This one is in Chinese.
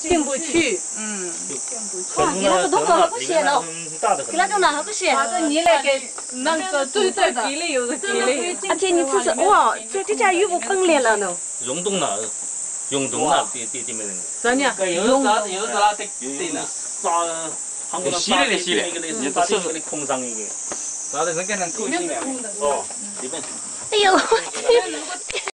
进不去，嗯，哇，你那个洞口好不显哦，你那个哪还不显？反正你那个那个对对比例有比例，而且你这是哇，这这家又不崩裂了呢。溶洞了，溶洞了，地地地没人。真的，有啥有啥的对呢？沙，韩国洗了的洗了，那个那是把这个空上一个。啥的人家能够进来。哦，里面。哎呦，我天！